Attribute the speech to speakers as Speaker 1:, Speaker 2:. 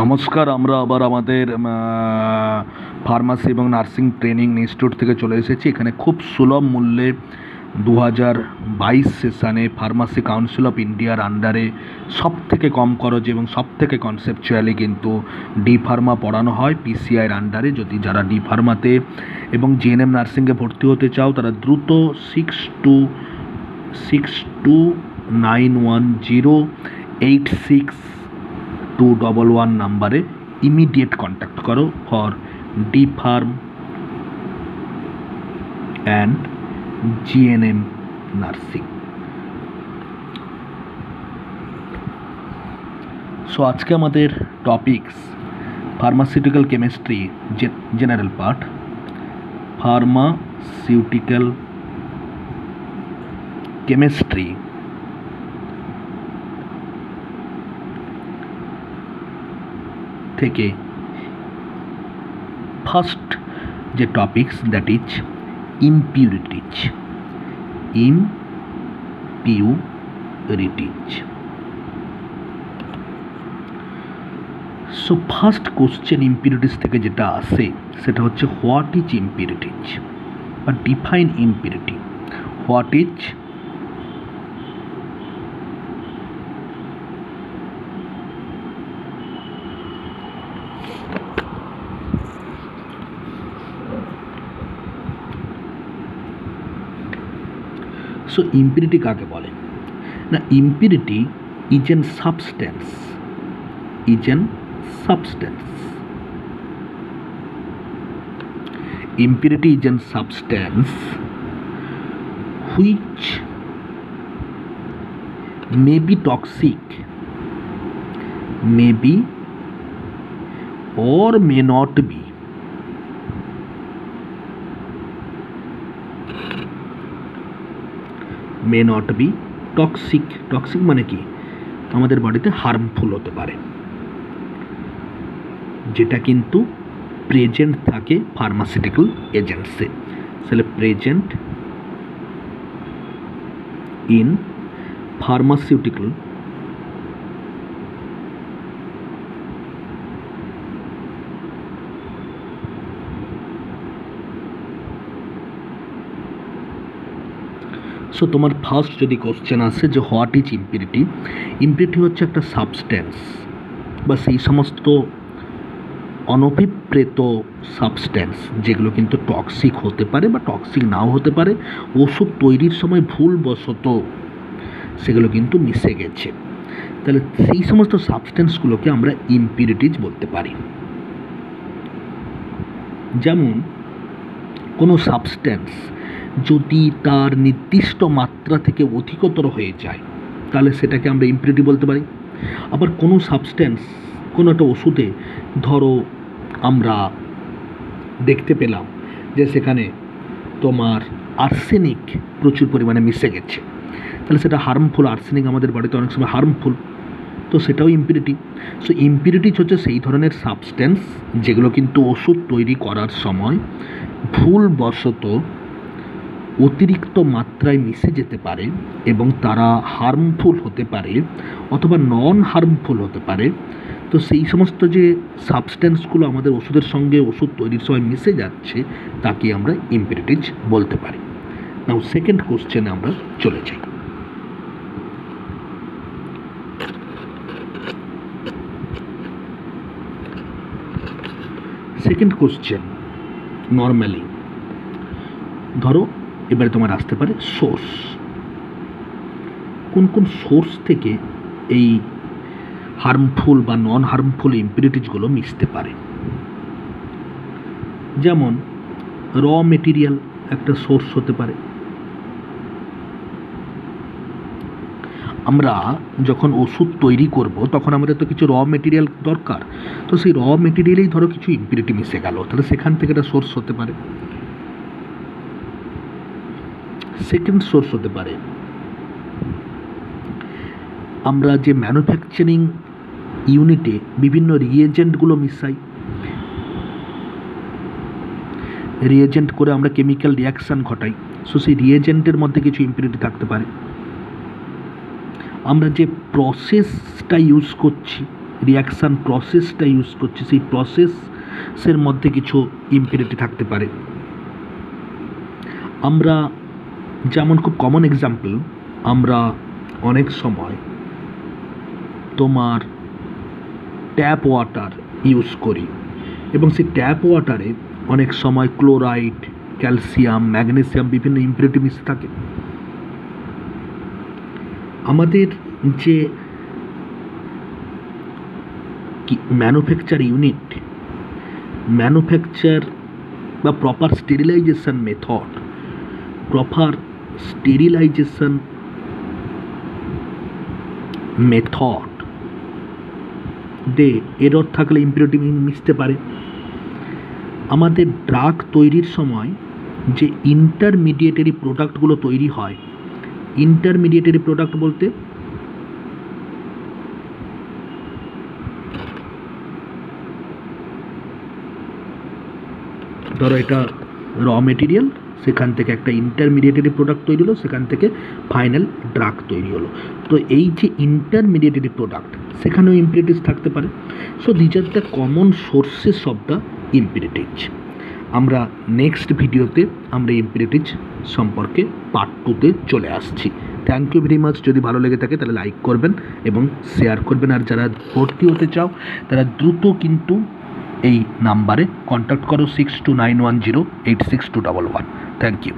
Speaker 1: নমস্কার, আমরা আবার আমাদের ফার্মাসি এবং নার্সিং ট্রেনিং ইনস্টিটিউট থেকে চলে এসেছি। এখানে খুব সুলভ মূল্যে দু হাজার বাইশ সেশানে ফার্মাসি কাউন্সিল অফ ইন্ডিয়ার আন্ডারে সব থেকে কম খরচ এবং সব থেকে কনসেপচুয়ালি কিন্তু ডি ফার্মা পড়ানো হয় পিসিআইয়ের আন্ডারে। যদি যারা ডি ফার্মাতে এবং জিএনএম নার্সিংয়ে ভর্তি হতে চাও, তারা দ্রুত six two six two nine one zero eight six two double one নাম্বারে ইমিডিয়েট কন্ট্যাক্ট করো for D pharm and GNM nursing so আজকে আমাদের topics pharmaceutical chemistry general part pharmaceutical chemistry থেকে ফার্স্ট যে topics that is impurities impurities so first question impurities থেকে যেটা আসে সেটা হচ্ছে হোয়াট ইজ ইম্পিউরিটিজ বা define impurity what is so impurity কাকে বলে না impurity is an substance is an substance impurity is a substance which may be toxic may be or may not be may not be toxic toxic মানে কি? আমাদের বডিতে harmful হতে পারে। যেটা কিন্তু প্রেজেন্ট থাকে ফার্মাসিউটিক্যাল এজেন্টসে তাহলে প্রেজেন্ট ইন ফার্মাসিউটিক্যাল সো তোমার ফার্স্ট যদি কোশ্চেন আসে যে হোয়াট ইজ ইম্পিউরিটি ইম্পিউরিটি হচ্ছে একটা সাবস্ট্যান্স বা সেই সমস্ত অনভিপ্রেত সাবস্ট্যান্স যেগুলো কিন্তু টক্সিক হতে পারে বা টক্সিক নাও হতে পারে। ওষুধ তৈরির সময় ভুলবশত সেগুলো কিন্তু মিশে গেছে। তাহলে সেই সমস্ত সাবস্ট্যান্সগুলোকে আমরা ইম্পিউরিটিজ বলতে পারি। যেমন কোনো সাবস্ট্যান্স যদি তার নির্দিষ্ট মাত্রা থেকে অধিকতর হয়ে যায়, তাহলে সেটাকে আমরা ইম্পিউরিটি বলতে পারি। আবার কোনো সাবস্ট্যান্স কোনো একটা ওষুধে, ধরো আমরা দেখতে পেলাম যে সেখানে তোমার আর্সেনিক প্রচুর পরিমাণে মিশে গেছে। তাহলে সেটা হার্মফুল আর্সেনিক আমাদের বাড়িতে অনেক সময় হার্মফুল তো সেটাও ইম্পিউরিটি সো ইম্পিউরিটিজ হচ্ছে সেই ধরনের সাবস্ট্যান্স যেগুলো কিন্তু ওষুধ তৈরি করার সময় ভুলবশত অতিরিক্ত মাত্রায় মিশে যেতে পারে এবং তারা হার্মফুল হতে পারে অথবা নন হার্মফুল হতে পারে। তো সেই সমস্ত যে সাবস্ট্যান্সগুলো আমাদের ওষুধের সঙ্গে ওষুধ তৈরির সময় মিশে যাচ্ছে, তাকে আমরা ইম্পিউরিটিজ বলতে পারি। নাও সেকেন্ড কোশ্চেনে আমরা চলে যাই। সেকেন্ড কোশ্চেন নর্মালি ধরো এবারে তোমার আসতে পারে সোর্স। কোন কোন সোর্স থেকে এই হার্মফুল বা নন হার্মফুল ইম্পিউরিটিসগুলো মিশতে পারে? যেমন র মেটেরিয়াল একটা সোর্স হতে পারে। আমরা যখন ওষুধ তৈরি করব, তখন আমাদের তো কিছু র মেটেরিয়াল দরকার। তো সেই র মেটেরিয়ালেই ধরো কিছু ইম্পিউরিটি মিশে গেল, তাহলে সেখান থেকে একটা সোর্স হতে পারে। সেকেন্ড সোর্স হতে পারে। আমরা যে ম্যানুফ্যাকচারিং ইউনিটে বিভিন্ন রিয়েজেন্টগুলো মিশাই রিয়েজেন্ট করে আমরা কেমিক্যাল রিয়াকশান ঘটাই সো সেই রিয়েজেন্টের মধ্যে কিছু ইম্পিউরিটি থাকতে পারে। আমরা যে প্রসেসটা ইউজ করছি রিয়াকশান প্রসেসটা ইউজ করছি, সেই প্রসেসের মধ্যে কিছু ইম্পিউরিটি থাকতে পারে। আমরা যেমন খুব কমন এক্সাম্পল আমরা অনেক সময় তোমার ট্যাপ ওয়াটার ইউজ করি এবং সেই ট্যাপ ওয়াটারে অনেক সময় ক্লোরাইড ক্যালসিয়াম ম্যাগনেসিয়াম বিভিন্ন ইম্পিউরিটি মিশে থাকে। আমাদের যে ম্যানুফ্যাকচার ইউনিট ম্যানুফ্যাকচার বা proper sterilisation method proper sterilisation method the error থাকলে ইম্পিউরিটি মিশতে পারে। আমাদের ড্রাগ তৈরির সময় যে ইন্টারমিডিয়েটারি প্রোডাক্টগুলো তৈরি হয় ইন্টারমিডিয়েটারি প্রোডাক্ট বলতে ধরো এটা র মেটেরিয়াল সেখান থেকে একটা ইন্টারমিডিয়েটারি প্রোডাক্ট তৈরি হলো, সেখান থেকে ফাইনাল ড্রাগ তৈরি হলো। তো এই যে ইন্টারমিডিয়েটারি প্রোডাক্ট সেখানেও ইম্পিউরিটিস থাকতে পারে। So these are the common sources of the impurities আমরা নেক্সট ভিডিওতে আমরা ইম্পিউরিটিজ সম্পর্কে পার্ট টুতে চলে আসছি। থ্যাংক ইউ ভেরি মাচ যদি ভালো লেগে থাকে, তাহলে লাইক করবেন এবং শেয়ার করবেন। আর যারা ভর্তি হতে চাও, তারা দ্রুত কিন্তু এই নাম্বারে কন্ট্যাক্ট করো six two nine one zero eight six two double one thank you